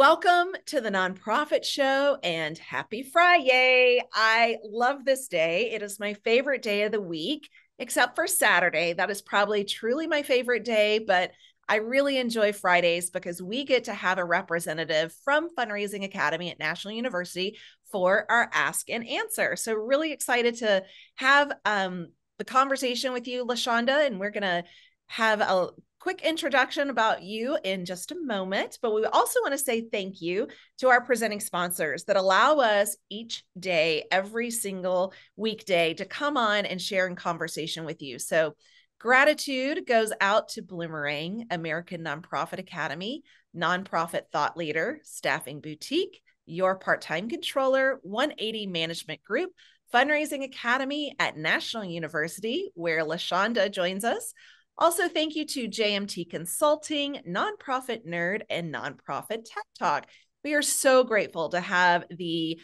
Welcome to the Nonprofit Show and happy Friday. I love this day. It is my favorite day of the week, except for Saturday. That is probably truly my favorite day, but I really enjoy Fridays because we get to have a representative from Fundraising Academy at National University for our Ask and Answer. So, really excited to have um, the conversation with you, LaShonda, and we're going to have a quick introduction about you in just a moment, but we also want to say thank you to our presenting sponsors that allow us each day, every single weekday, to come on and share in conversation with you. So, Gratitude goes out to Bloomerang, American Nonprofit Academy, Nonprofit Thought Leader, Staffing Boutique, Your Part Time Controller, 180 Management Group, Fundraising Academy at National University, where LaShonda joins us. Also, thank you to JMT Consulting, Nonprofit Nerd, and Nonprofit Tech Talk. We are so grateful to have the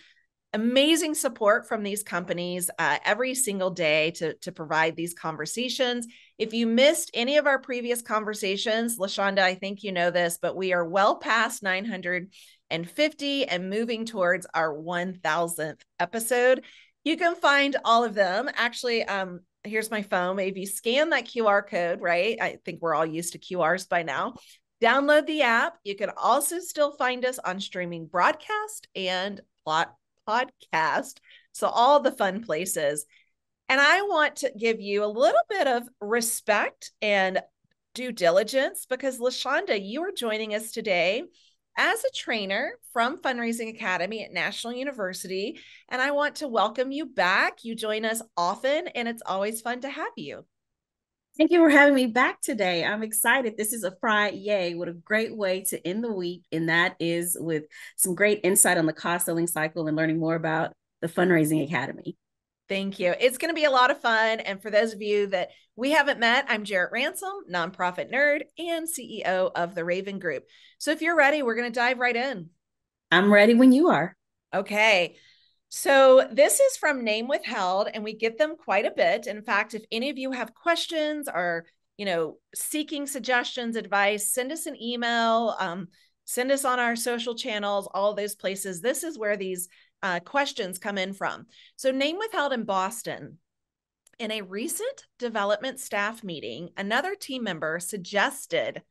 amazing support from these companies uh, every single day to, to provide these conversations. If you missed any of our previous conversations, LaShonda, I think you know this, but we are well past 950 and moving towards our 1000th episode. You can find all of them. Actually, um, here's my phone. If you scan that QR code, right? I think we're all used to QRs by now. Download the app. You can also still find us on streaming broadcast and plot podcast. So all the fun places. And I want to give you a little bit of respect and due diligence because LaShonda, you are joining us today as a trainer from Fundraising Academy at National University. And I want to welcome you back. You join us often, and it's always fun to have you. Thank you for having me back today. I'm excited. This is a Friday. What a great way to end the week. And that is with some great insight on the cause selling cycle and learning more about the Fundraising Academy. Thank you. It's going to be a lot of fun. And for those of you that we haven't met, I'm Jarrett Ransom, nonprofit nerd and CEO of the Raven Group. So if you're ready, we're going to dive right in. I'm ready when you are. Okay. So this is from Name Withheld, and we get them quite a bit. In fact, if any of you have questions or you know seeking suggestions, advice, send us an email. Um, send us on our social channels, all those places. This is where these uh, questions come in from. So, name withheld in Boston. In a recent development staff meeting, another team member suggested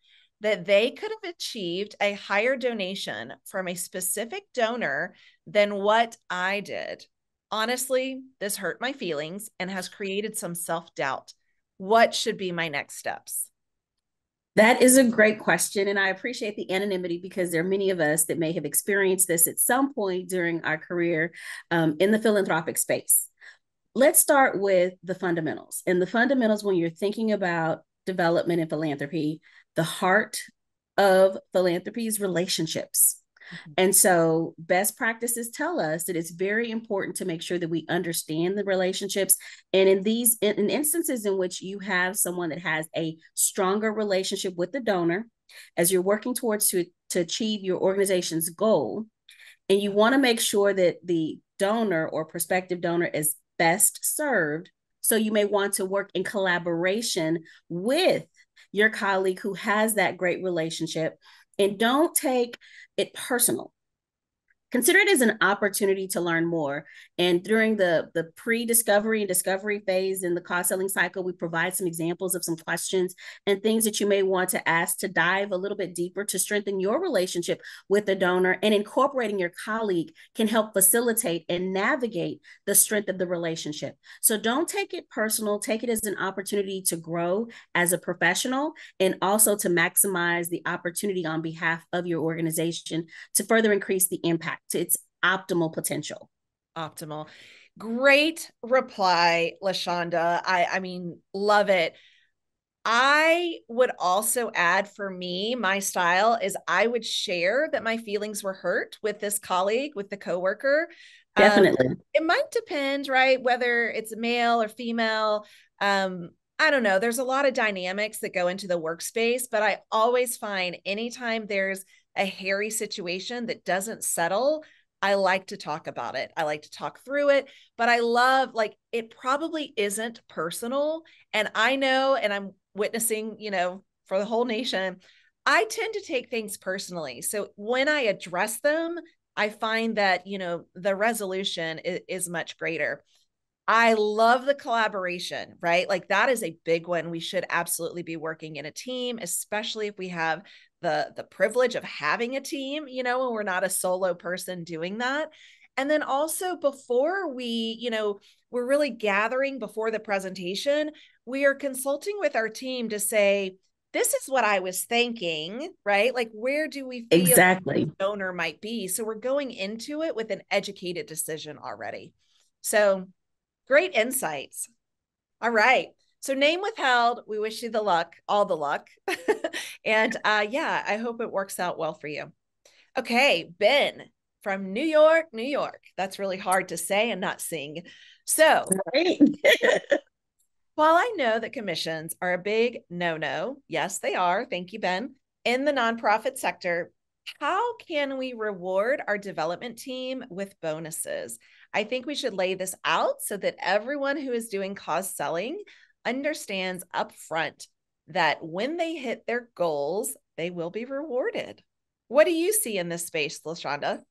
that they could have achieved a higher donation from a specific donor than what I did. Honestly, this hurt my feelings and has created some self doubt. What should be my next steps? That is a great question. And I appreciate the anonymity because there are many of us that may have experienced this at some point during our career um, in the philanthropic space. Let's start with the fundamentals. And the fundamentals, when you're thinking about development and philanthropy, the heart of philanthropy is relationships. Mm-hmm. And so, best practices tell us that it's very important to make sure that we understand the relationships. And in these in, in instances in which you have someone that has a stronger relationship with the donor, as you're working towards to, to achieve your organization's goal, and you want to make sure that the donor or prospective donor is best served. So, you may want to work in collaboration with your colleague who has that great relationship and don't take it personal consider it as an opportunity to learn more. And during the the pre-discovery and discovery phase in the cause selling cycle we provide some examples of some questions and things that you may want to ask to dive a little bit deeper to strengthen your relationship with the donor and incorporating your colleague can help facilitate and navigate the strength of the relationship. So don't take it personal. Take it as an opportunity to grow as a professional and also to maximize the opportunity on behalf of your organization to further increase the impact to its optimal potential. Optimal. Great reply, LaShonda. I, I mean, love it. I would also add for me, my style is I would share that my feelings were hurt with this colleague, with the coworker. Um, Definitely. Um, it might depend, right? Whether it's male or female. Um, I don't know. There's a lot of dynamics that go into the workspace, but I always find anytime there's a hairy situation that doesn't settle, I like to talk about it. I like to talk through it, but I love like it probably isn't personal. And I know, and I'm witnessing, you know, for the whole nation, I tend to take things personally. So when I address them, I find that, you know, the resolution is, is much greater. I love the collaboration, right? Like that is a big one. We should absolutely be working in a team, especially if we have the the privilege of having a team, you know, and we're not a solo person doing that. And then also before we, you know, we're really gathering before the presentation, we are consulting with our team to say, this is what I was thinking, right? Like, where do we feel exactly donor might be? So we're going into it with an educated decision already. So great insights. All right. So name withheld. We wish you the luck, all the luck. and uh, yeah, I hope it works out well for you. Okay, Ben from New York, New York. That's really hard to say and not sing. So right. While I know that commissions are a big no no, yes, they are. Thank you, Ben. In the nonprofit sector, how can we reward our development team with bonuses? I think we should lay this out so that everyone who is doing cause selling understands upfront that when they hit their goals, they will be rewarded. What do you see in this space, LaShonda?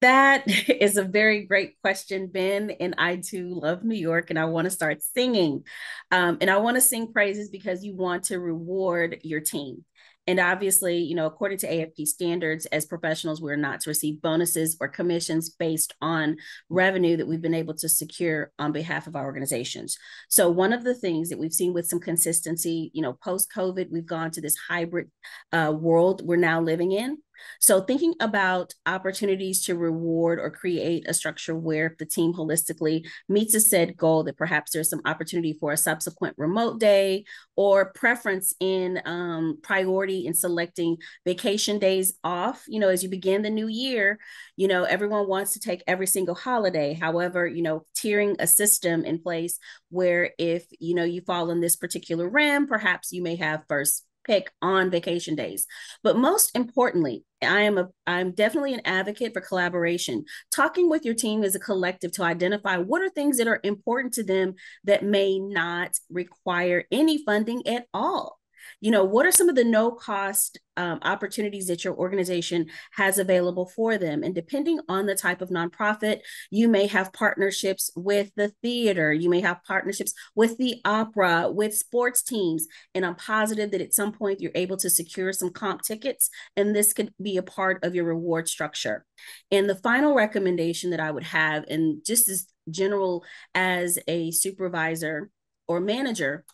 That is a very great question, Ben. And I too love New York and I want to start singing. Um, and I want to sing praises because you want to reward your team. And obviously, you know, according to AFP standards, as professionals, we're not to receive bonuses or commissions based on revenue that we've been able to secure on behalf of our organizations. So, one of the things that we've seen with some consistency, you know, post COVID, we've gone to this hybrid uh, world we're now living in. So, thinking about opportunities to reward or create a structure where the team holistically meets a said goal, that perhaps there's some opportunity for a subsequent remote day or preference in um, priority in selecting vacation days off. You know, as you begin the new year, you know, everyone wants to take every single holiday. However, you know, tiering a system in place where if, you know, you fall in this particular RAM, perhaps you may have first pick on vacation days. But most importantly, I am a I'm definitely an advocate for collaboration. Talking with your team as a collective to identify what are things that are important to them that may not require any funding at all you know what are some of the no cost um, opportunities that your organization has available for them? And depending on the type of nonprofit you may have partnerships with the theater you may have partnerships with the opera with sports teams and i'm positive that at some point you're able to secure some comp tickets and this could be a part of your reward structure. And the final recommendation that i would have and just as general as a supervisor or manager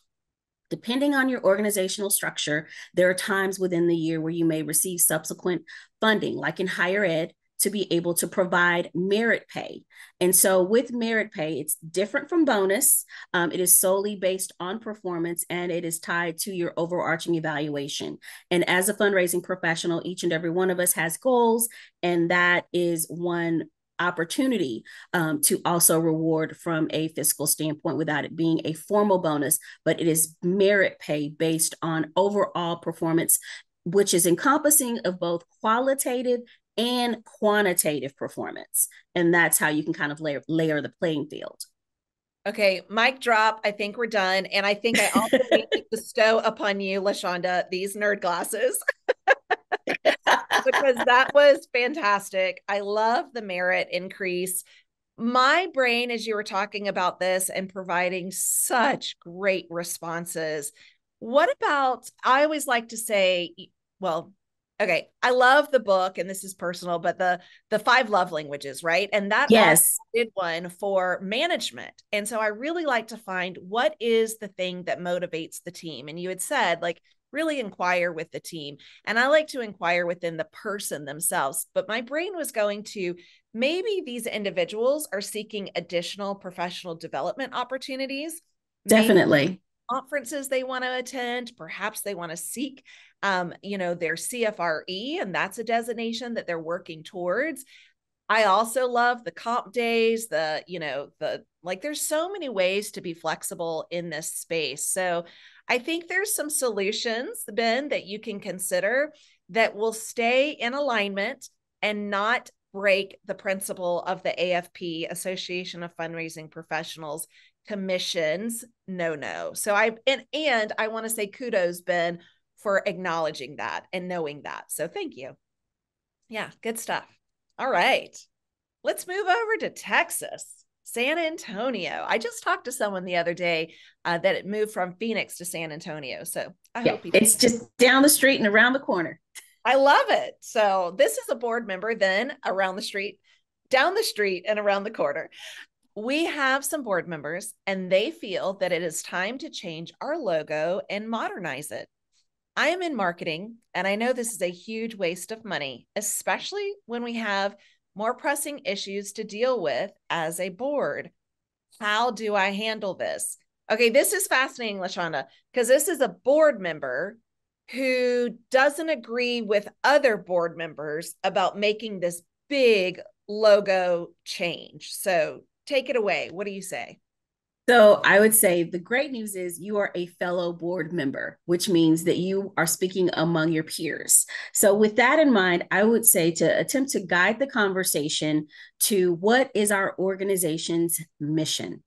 Depending on your organizational structure, there are times within the year where you may receive subsequent funding, like in higher ed, to be able to provide merit pay. And so, with merit pay, it's different from bonus. Um, it is solely based on performance and it is tied to your overarching evaluation. And as a fundraising professional, each and every one of us has goals, and that is one opportunity um, to also reward from a fiscal standpoint without it being a formal bonus, but it is merit pay based on overall performance, which is encompassing of both qualitative and quantitative performance. And that's how you can kind of layer, layer the playing field. Okay, mic drop. I think we're done. And I think I also need to bestow upon you, LaShonda, these nerd glasses. because that was fantastic. I love the merit increase. My brain, as you were talking about this and providing such great responses, what about? I always like to say, well, okay i love the book and this is personal but the the five love languages right and that yes did one for management and so i really like to find what is the thing that motivates the team and you had said like really inquire with the team. And I like to inquire within the person themselves. But my brain was going to maybe these individuals are seeking additional professional development opportunities. Definitely. Conferences they want to attend, perhaps they want to seek um, you know, their CFRE, and that's a designation that they're working towards. I also love the comp days, the, you know, the like there's so many ways to be flexible in this space. So I think there's some solutions, Ben, that you can consider that will stay in alignment and not break the principle of the AFP, Association of Fundraising Professionals, commissions no no. So I and and I want to say kudos, Ben, for acknowledging that and knowing that. So thank you. Yeah, good stuff. All right. Let's move over to Texas, San Antonio. I just talked to someone the other day uh, that it moved from Phoenix to San Antonio. So I yeah, hope it's just down the street and around the corner. I love it. So this is a board member, then around the street, down the street, and around the corner. We have some board members, and they feel that it is time to change our logo and modernize it. I am in marketing, and I know this is a huge waste of money, especially when we have more pressing issues to deal with as a board. How do I handle this? Okay, this is fascinating, Lashonda, because this is a board member who doesn't agree with other board members about making this big logo change. So take it away. What do you say? So I would say the great news is you are a fellow board member, which means that you are speaking among your peers. So with that in mind, I would say to attempt to guide the conversation to what is our organization's mission?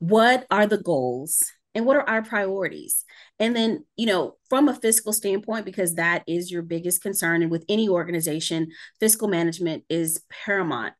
What are the goals? And what are our priorities? And then, you know, from a fiscal standpoint, because that is your biggest concern, and with any organization, fiscal management is paramount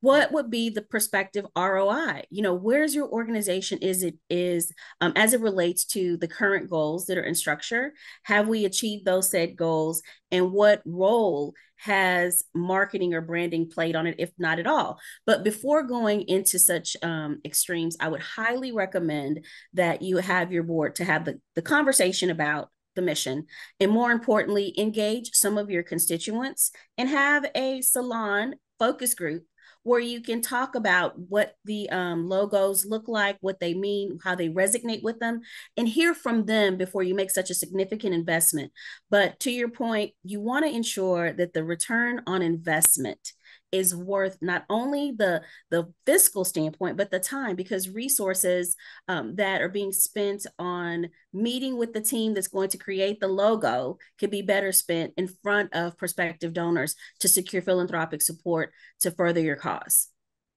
what would be the prospective ROI? You know, where's your organization is it is um, as it relates to the current goals that are in structure? Have we achieved those said goals? And what role has marketing or branding played on it, if not at all? But before going into such um, extremes, I would highly recommend that you have your board to have the, the conversation about the mission and more importantly engage some of your constituents and have a salon focus group where you can talk about what the um, logos look like, what they mean, how they resonate with them, and hear from them before you make such a significant investment. But to your point, you want to ensure that the return on investment is worth not only the the fiscal standpoint but the time because resources um, that are being spent on meeting with the team that's going to create the logo could be better spent in front of prospective donors to secure philanthropic support to further your cause.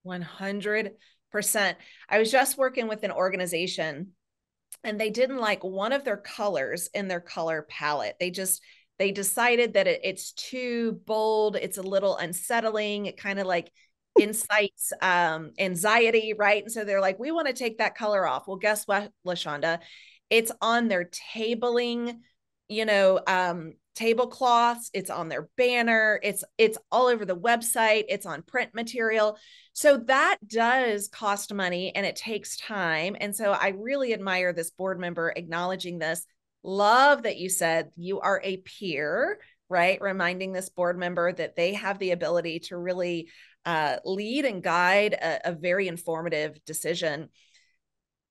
100% i was just working with an organization and they didn't like one of their colors in their color palette. They just they decided that it, it's too bold it's a little unsettling it kind of like incites um anxiety right? And so they're like we want to take that color off. Well guess what lashonda? It's on their tabling you know um tablecloths it's on their banner it's it's all over the website it's on print material. So that does cost money and it takes time. And so i really admire this board member acknowledging this Love that you said you are a peer, right? Reminding this board member that they have the ability to really uh, lead and guide a, a very informative decision.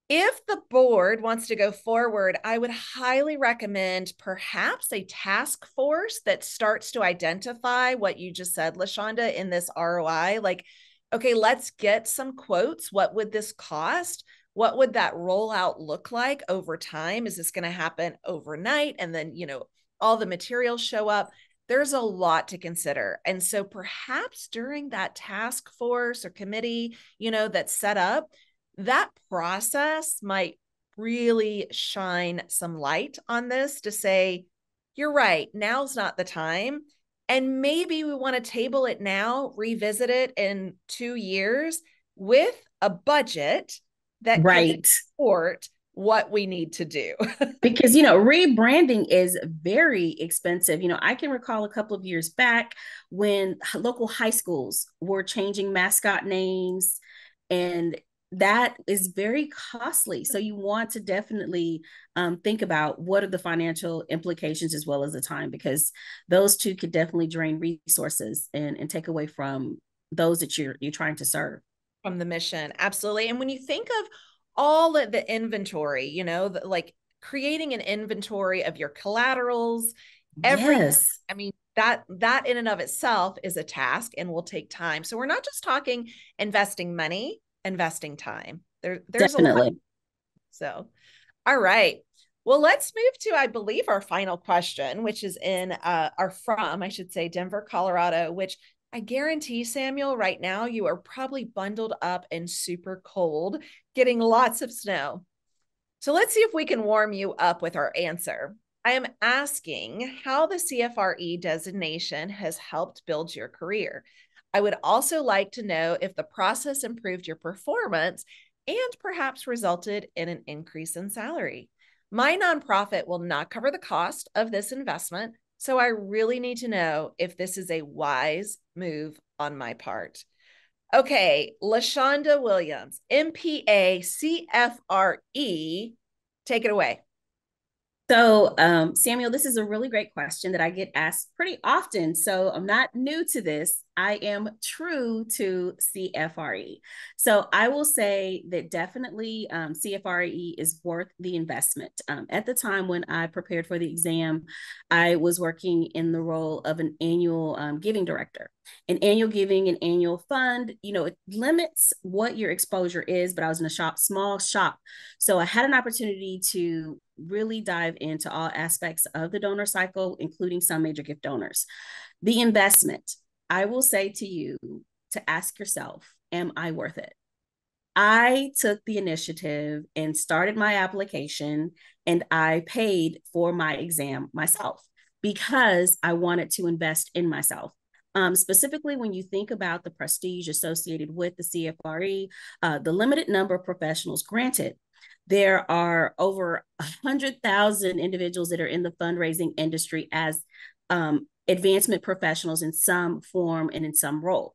If the board wants to go forward, I would highly recommend perhaps a task force that starts to identify what you just said, Lashonda, in this ROI. Like, okay, let's get some quotes. What would this cost? What would that rollout look like over time? Is this going to happen overnight and then you know all the materials show up? There's a lot to consider and so perhaps during that task force or committee you know that's set up that process might really shine some light on this to say you're right now's not the time and maybe we want to table it now revisit it in 2 years with a budget that right support what we need to do. because, you know, rebranding is very expensive. You know, I can recall a couple of years back when local high schools were changing mascot names and that is very costly. So you want to definitely um, think about what are the financial implications as well as the time, because those two could definitely drain resources and, and take away from those that you're you're trying to serve from the mission absolutely and when you think of all of the inventory you know the, like creating an inventory of your collaterals every yes. i mean that that in and of itself is a task and will take time so we're not just talking investing money investing time there there's Definitely. a lot so all right well let's move to i believe our final question which is in uh our from i should say denver colorado which I guarantee, Samuel, right now you are probably bundled up and super cold, getting lots of snow. So let's see if we can warm you up with our answer. I am asking how the CFRE designation has helped build your career. I would also like to know if the process improved your performance and perhaps resulted in an increase in salary. My nonprofit will not cover the cost of this investment, so I really need to know if this is a wise move on my part. Okay, LaShonda Williams, MPA CFRE, take it away. So, um, Samuel, this is a really great question that I get asked pretty often. So, I'm not new to this. I am true to CFRE. So, I will say that definitely um, CFRE is worth the investment. Um, at the time when I prepared for the exam, I was working in the role of an annual um, giving director. An annual giving, an annual fund, you know, it limits what your exposure is, but I was in a shop, small shop. So, I had an opportunity to really dive into all aspects of the donor cycle, including some major gift donors. The investment, I will say to you to ask yourself, am I worth it? I took the initiative and started my application and I paid for my exam myself because I wanted to invest in myself. Um, specifically, when you think about the prestige associated with the CFRE, uh, the limited number of professionals granted there are over 100,000 individuals that are in the fundraising industry as um, advancement professionals in some form and in some role.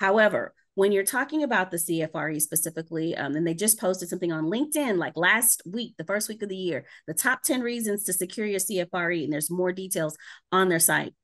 However, when you're talking about the CFRE specifically, um, and they just posted something on LinkedIn like last week, the first week of the year, the top 10 reasons to secure your CFRE, and there's more details on their site.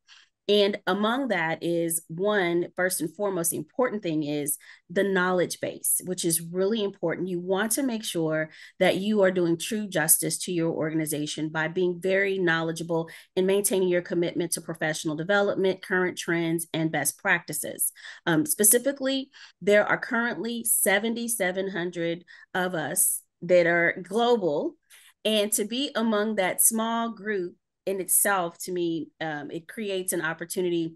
And among that is one, first and foremost, important thing is the knowledge base, which is really important. You want to make sure that you are doing true justice to your organization by being very knowledgeable and maintaining your commitment to professional development, current trends, and best practices. Um, specifically, there are currently 7,700 of us that are global. And to be among that small group in itself to me um, it creates an opportunity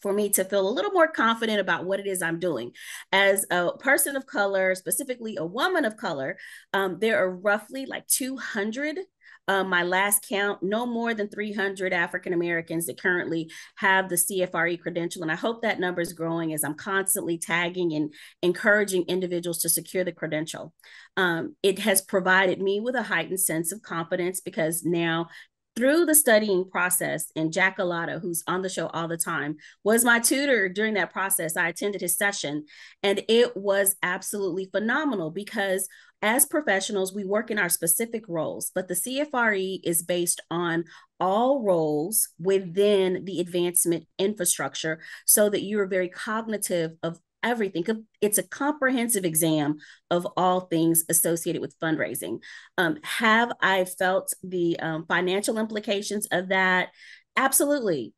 for me to feel a little more confident about what it is I'm doing. As a person of color, specifically a woman of color, um, there are roughly like 200. Um, my last count, no more than 300 African Americans that currently have the CFRE credential. And I hope that number is growing as I'm constantly tagging and encouraging individuals to secure the credential. Um, it has provided me with a heightened sense of confidence because now through the studying process, and Jack Alotto, who's on the show all the time, was my tutor during that process. I attended his session, and it was absolutely phenomenal because as professionals, we work in our specific roles, but the CFRE is based on all roles within the advancement infrastructure so that you are very cognitive of everything. It's a comprehensive exam of all things associated with fundraising. Um, have I felt the um, financial implications of that? Absolutely.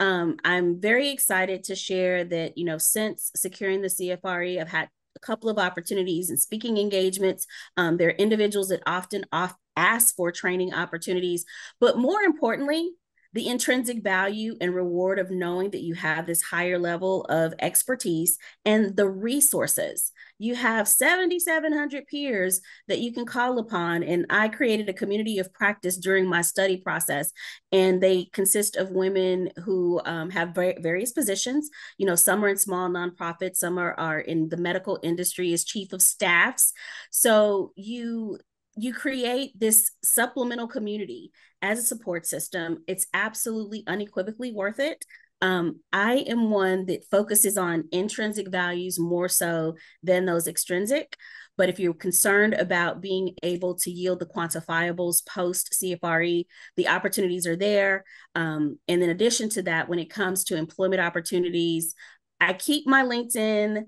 Um, I'm very excited to share that, you know, since securing the CFRE, I've had a couple of opportunities and speaking engagements. Um, there are individuals that often off ask for training opportunities, but more importantly, the intrinsic value and reward of knowing that you have this higher level of expertise and the resources. You have 7,700 peers that you can call upon. And I created a community of practice during my study process. And they consist of women who um, have various positions. You know, some are in small nonprofits, some are, are in the medical industry as chief of staffs. So you you create this supplemental community as a support system. It's absolutely unequivocally worth it. Um, I am one that focuses on intrinsic values more so than those extrinsic. But if you're concerned about being able to yield the quantifiables post CFRE, the opportunities are there. Um, and in addition to that, when it comes to employment opportunities, I keep my LinkedIn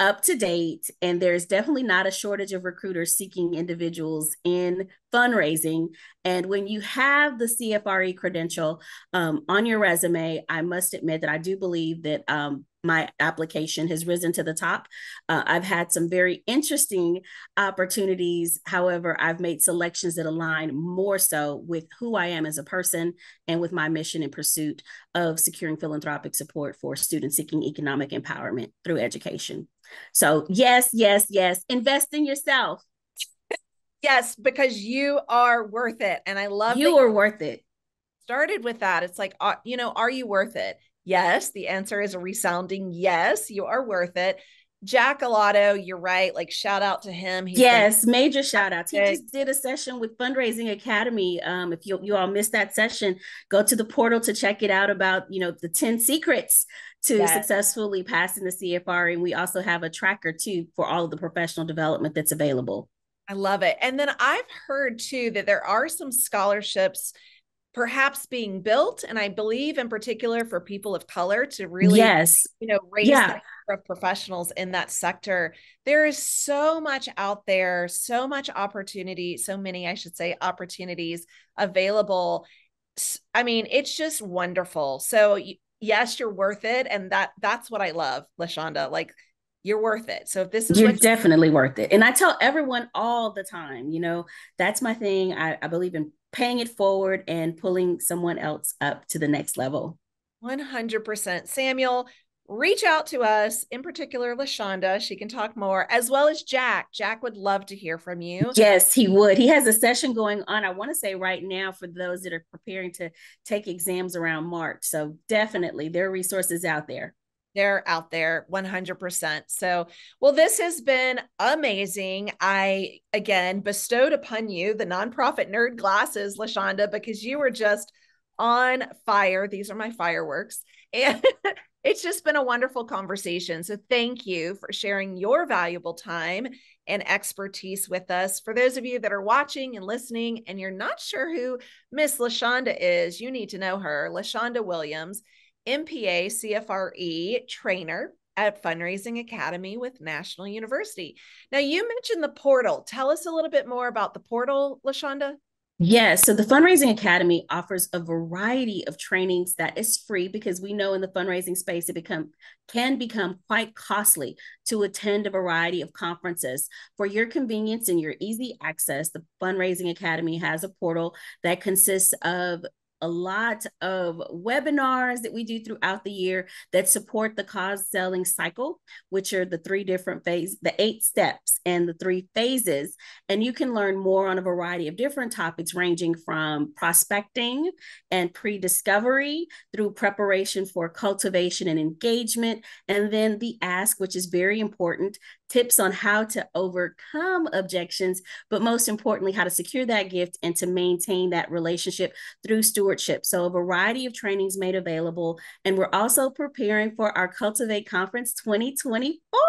up to date and there's definitely not a shortage of recruiters seeking individuals in fundraising. And when you have the cfre credential um, on your resume i must admit that i do believe that um, my application has risen to the top. Uh, I've had some very interesting opportunities. However, I've made selections that align more so with who I am as a person and with my mission in pursuit of securing philanthropic support for students seeking economic empowerment through education. So, yes, yes, yes, invest in yourself. Yes, because you are worth it. And I love you are worth it. Started with that. It's like, uh, you know, are you worth it? Yes. The answer is a resounding yes, you are worth it. Jack Alotto, you're right. Like shout out to him. He's yes, major shout outs. He just did a session with Fundraising Academy. Um, if you you all missed that session, go to the portal to check it out about you know the 10 secrets to yes. successfully passing the CFR. And we also have a tracker too for all of the professional development that's available. I love it. And then I've heard too that there are some scholarships perhaps being built and i believe in particular for people of color to really yes you know raise yeah. the of professionals in that sector there is so much out there so much opportunity so many i should say opportunities available i mean it's just wonderful so yes you're worth it and that that's what i love lashonda like you're worth it. So if this is you're definitely worth it. And I tell everyone all the time, you know, that's my thing. I, I believe in paying it forward and pulling someone else up to the next level. 100%. Samuel, reach out to us, in particular, LaShonda. She can talk more, as well as Jack. Jack would love to hear from you. Yes, he would. He has a session going on, I want to say right now, for those that are preparing to take exams around March. So definitely, there are resources out there they're out there 100%. So, well, this has been amazing. I, again, bestowed upon you the nonprofit nerd glasses, LaShonda, because you were just on fire. These are my fireworks. And it's just been a wonderful conversation. So, thank you for sharing your valuable time and expertise with us. For those of you that are watching and listening and you're not sure who Miss LaShonda is, you need to know her. LaShonda Williams MPA CFRE trainer at Fundraising Academy with National University. Now, you mentioned the portal. Tell us a little bit more about the portal, LaShonda. Yes. So the Fundraising Academy offers a variety of trainings that is free because we know in the fundraising space it become can become quite costly to attend a variety of conferences. For your convenience and your easy access, the Fundraising Academy has a portal that consists of a lot of webinars that we do throughout the year that support the cause selling cycle, which are the three different phases, the eight steps and the three phases. And you can learn more on a variety of different topics, ranging from prospecting and pre discovery through preparation for cultivation and engagement. And then the ask, which is very important, tips on how to overcome objections, but most importantly, how to secure that gift and to maintain that relationship through stewardship. So, a variety of trainings made available. And we're also preparing for our Cultivate Conference 2024.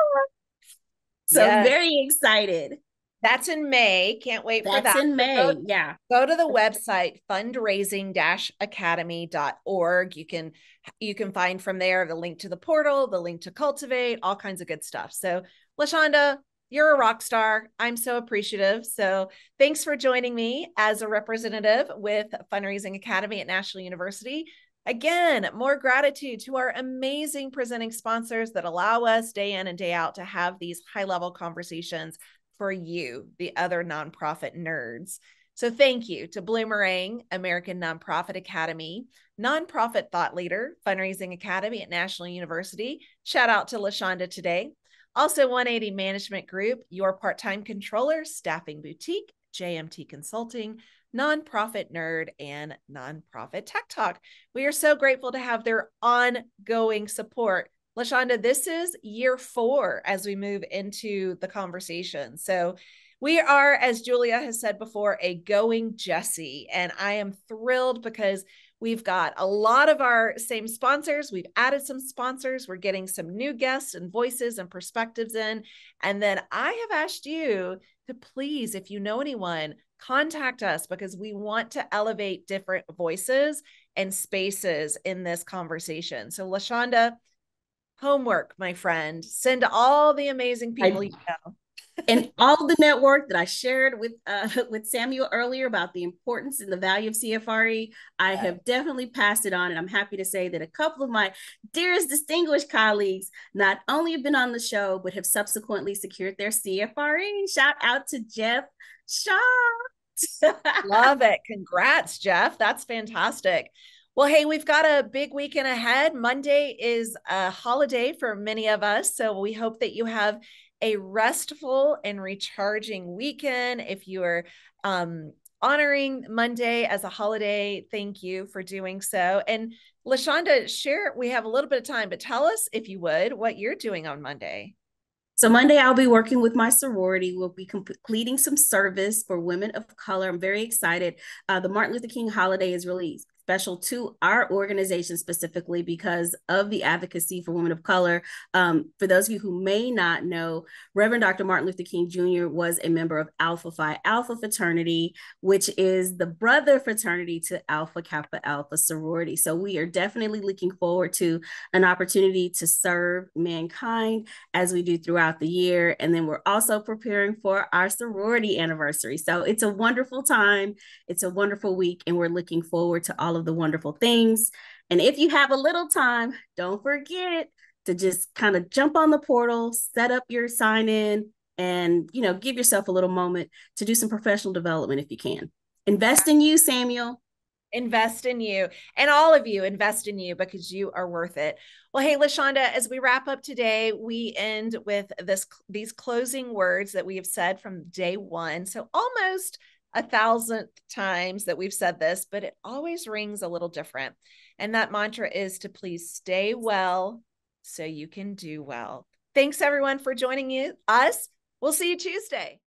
So, yes. very excited. That's in May. Can't wait That's for that. That's in May. Go, yeah. Go to the website fundraising-academy.org. You can you can find from there the link to the portal, the link to cultivate, all kinds of good stuff. So LaShonda, you're a rock star. I'm so appreciative. So thanks for joining me as a representative with Fundraising Academy at National University. Again, more gratitude to our amazing presenting sponsors that allow us day in and day out to have these high level conversations for you, the other nonprofit nerds. So thank you to Bloomerang, American Nonprofit Academy, Nonprofit Thought Leader, Fundraising Academy at National University. Shout out to LaShonda today. Also, 180 Management Group, your part time controller, staffing boutique, JMT Consulting, Nonprofit Nerd, and Nonprofit Tech Talk. We are so grateful to have their ongoing support. LaShonda, this is year four as we move into the conversation. So, we are, as Julia has said before, a going Jesse. And I am thrilled because We've got a lot of our same sponsors. We've added some sponsors. We're getting some new guests and voices and perspectives in. And then I have asked you to please, if you know anyone, contact us because we want to elevate different voices and spaces in this conversation. So, LaShonda, homework, my friend, send all the amazing people I, you know and all the network that I shared with uh, with Samuel earlier about the importance and the value of CFRE, I have definitely passed it on, and I'm happy to say that a couple of my dearest distinguished colleagues not only have been on the show but have subsequently secured their CFRE. Shout out to Jeff Shaw. Love it! Congrats, Jeff. That's fantastic. Well, hey, we've got a big weekend ahead. Monday is a holiday for many of us. So we hope that you have a restful and recharging weekend. If you are um, honoring Monday as a holiday, thank you for doing so. And LaShonda, share, we have a little bit of time, but tell us, if you would, what you're doing on Monday. So Monday, I'll be working with my sorority. We'll be completing some service for women of color. I'm very excited. Uh, the Martin Luther King holiday is really special to our organization specifically because of the advocacy for women of color. Um, for those of you who may not know, Reverend Dr. Martin Luther King Jr. was a member of Alpha Phi Alpha fraternity, which is the brother fraternity to Alpha Kappa Alpha sorority. So we are definitely looking forward to an opportunity to serve mankind as we do throughout the year. And then we're also preparing for our sorority anniversary. So it's a wonderful time. It's a wonderful week, and we're looking forward to all of of the wonderful things. And if you have a little time, don't forget to just kind of jump on the portal, set up your sign in, and you know, give yourself a little moment to do some professional development if you can. Invest in you, Samuel. Invest in you and all of you invest in you because you are worth it. Well, hey, LaShonda, as we wrap up today, we end with this these closing words that we have said from day one. So almost a thousandth times that we've said this, but it always rings a little different. And that mantra is to please stay well so you can do well. Thanks everyone for joining you, us. We'll see you Tuesday.